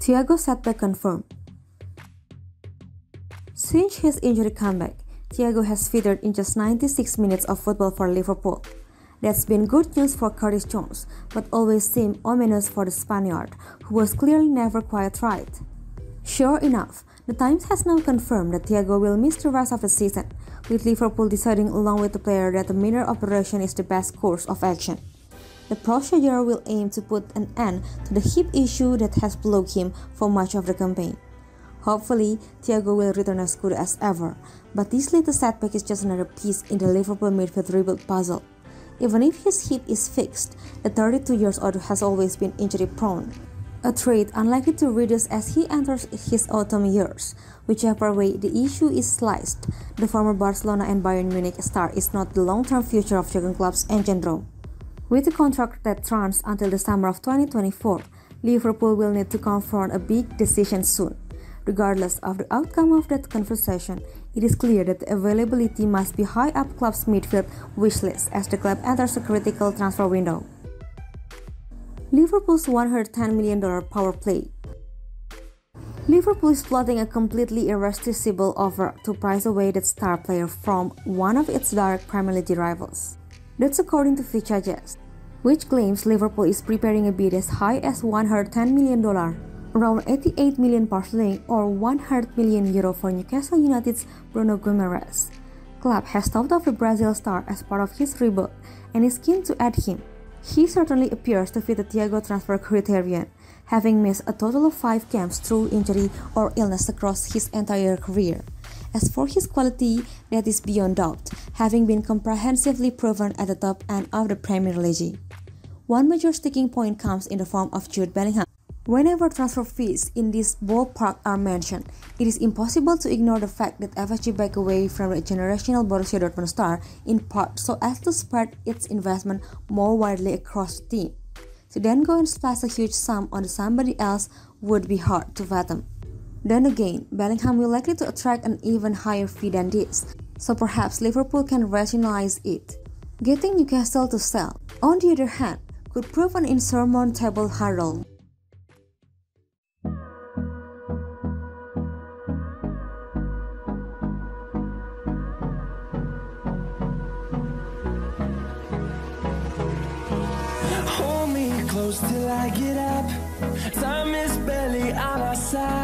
Thiago setback confirmed. Since his injury comeback, Thiago has featured in just 96 minutes of football for Liverpool. That's been good news for Curtis Jones, but always seemed ominous for the Spaniard, who was clearly never quite right. Sure enough, the Times has now confirmed that Thiago will miss the rest of the season, with Liverpool deciding along with the player that a minor operation is the best course of action. The procedure will aim to put an end to the hip issue that has plagued him for much of the campaign. Hopefully, Thiago will return as good as ever, but this latest setback is just another piece in the Liverpool midfield rebuild puzzle. Even if his hip is fixed, the 32 years old has always been injury prone, a trait unlikely to reduce as he enters his autumn years. Whichever way the issue is sliced, the former Barcelona and Bayern Munich star is not the long-term future of Jurgen Klopp's engine room. With a contract that runs until the summer of 2024, Liverpool will need to confront a big decision soon. Regardless of the outcome of that conversation, it is clear that the availability must be high up Klopp's midfield wishlist as the club enters a critical transfer window. Liverpool's $110 million power play. Liverpool is plotting a completely irresistible offer to price away that star player from one of its direct Premier League rivals. That's according to Fitch which claims Liverpool is preparing a bid as high as $110 million around 88 million sterling or 100 million euro for Newcastle United's Bruno Guimaraes. Club has thought of the Brazil star as part of his rebuild and is keen to add him. He certainly appears to fit the Thiago transfer criterion, having missed a total of five games through injury or illness across his entire career. As for his quality, that is beyond doubt, having been comprehensively proven at the top end of the Premier League. One major sticking point comes in the form of Jude Bellingham. Whenever transfer fees in this ballpark are mentioned, it is impossible to ignore the fact that FSG backed away from the generational Borussia Dortmund star in part so as to spread its investment more widely across the team. To then go and splash a huge sum on somebody else would be hard to fathom. Then again, Bellingham will likely to attract an even higher fee than this, so perhaps Liverpool can rationalize it. Getting Newcastle to sell, on the other hand, could prove an insurmountable hurdle. till I get up Time is barely on our side